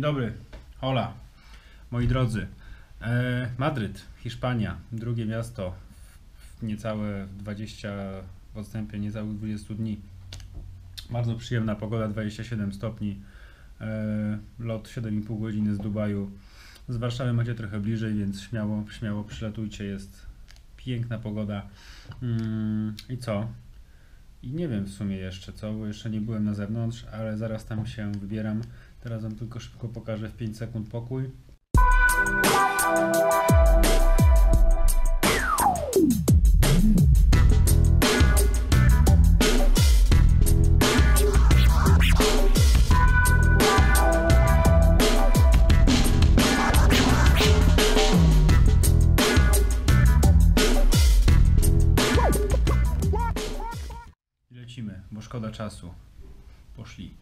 dobry. Hola. Moi drodzy. E, Madryt, Hiszpania. Drugie miasto. W niecałe 20, w odstępie niecałych 20 dni. Bardzo przyjemna pogoda, 27 stopni. E, lot 7,5 godziny z Dubaju. Z Warszawy macie trochę bliżej, więc śmiało, śmiało przylatujcie. Jest piękna pogoda. Mm, I co? I nie wiem w sumie jeszcze co, bo jeszcze nie byłem na zewnątrz, ale zaraz tam się wybieram. Teraz wam tylko szybko pokażę w 5 sekund pokój. Lecimy, bo szkoda czasu. Poszli.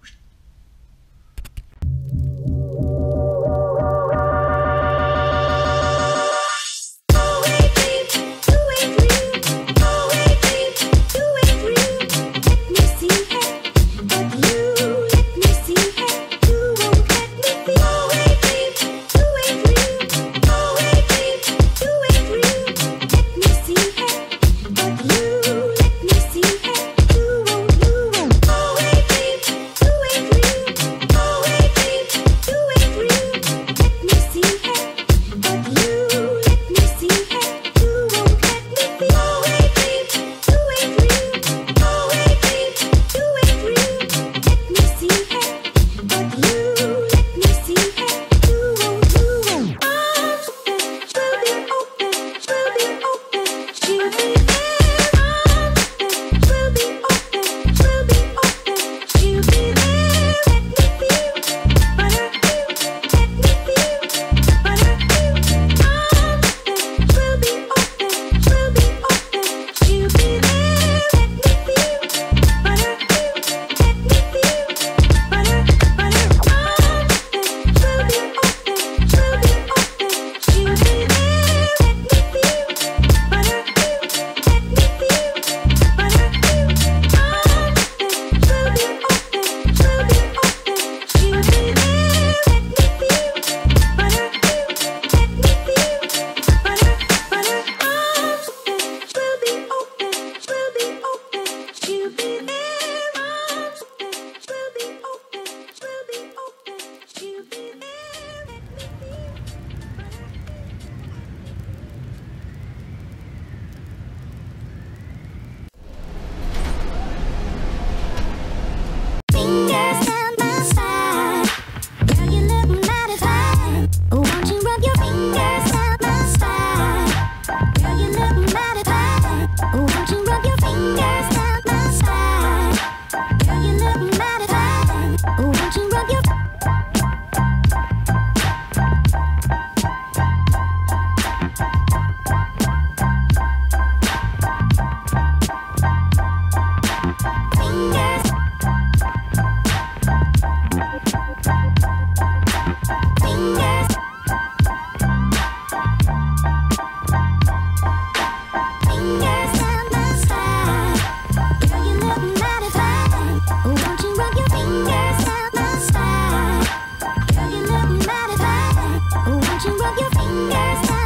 Yes. your fingers.